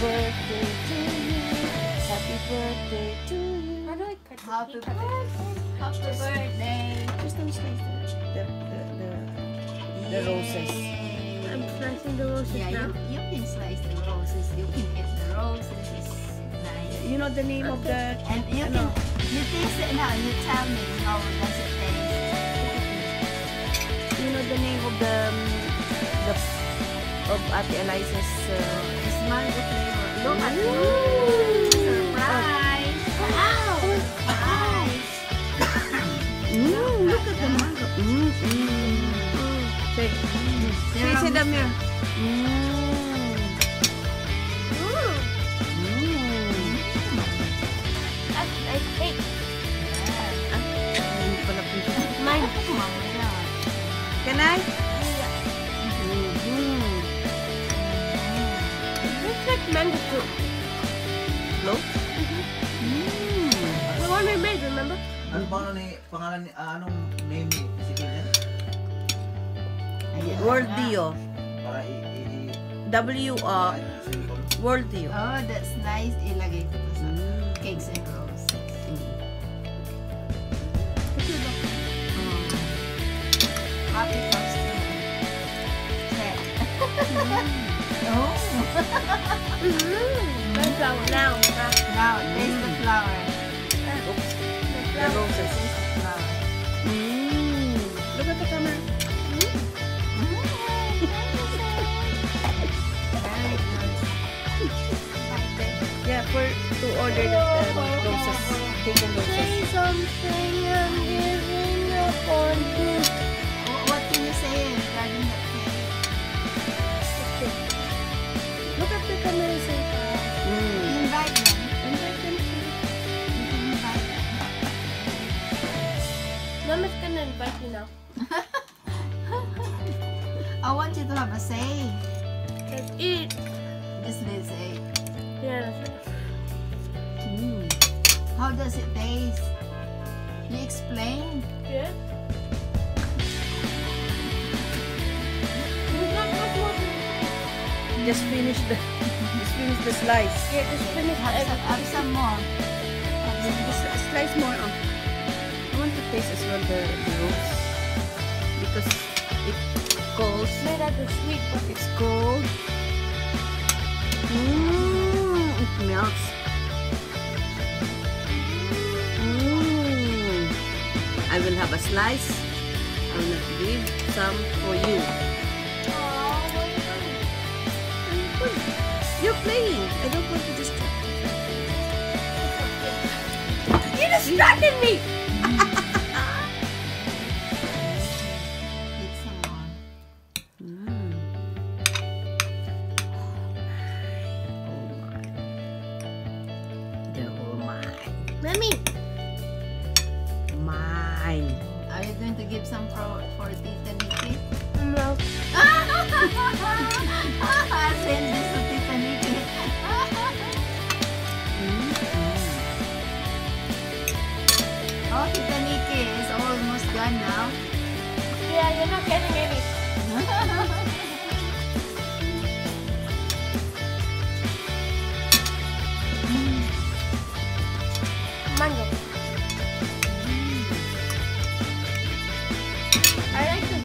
birthday to you. Happy birthday to you. How do I cut Happy birthday. Happy just, birthday. Just those things. the, the, the, the, roses. I'm slicing the roses yeah, now. You, you can slice the roses. You can get the roses. Nice. You know the name of the... And you can... Know. You taste it now. You tell me how does it taste. You know the name of the... the of Ate Eliza's... Uh, It's mango flavor. Look at Ooh. it. Surprise. Wow. Surprise. mm, look at the mango. Mm, mm. Say, say, say the mirror. Mm. Mm. That's like cake. Ah, hindi pala pwede. Mine. Mama, yeah. Can I? Ba ano ni pangalan ni ah, anong name ni Ezekiel yan? Ayan. Worldio. Para i i, i W uh, simple. Worldio. Oh, that's nice. Ilagay ko to sa Mm. cakes and roses. Happy costume. Check. oh. Mm-hmm. My flower now. Now, taste the flower. Mm. Yeah, for to order the. Say something, I'm giving up on you. Mama's gonna invite you now. I want you to have a say. Let's eat. Just let's say. Yeah, that's it. Mm. How does it taste? You explain. Good. There's not much more. Just finish the just finish the slice. Yeah, just finish Have some, have some more. Just slice more on. Want to taste as well the, the rose because it calls. Made out of sweet but It's cold. Mmm, it melts. Mmm. I will have a slice. I will give some for you. You're playing. I don't want to distract you. You distracted me! mean, mine. Are you going to give some for, for Tita Nikki? No. I send this to Tita Oh, Tita is almost done now. Yeah, you're not getting Triangle.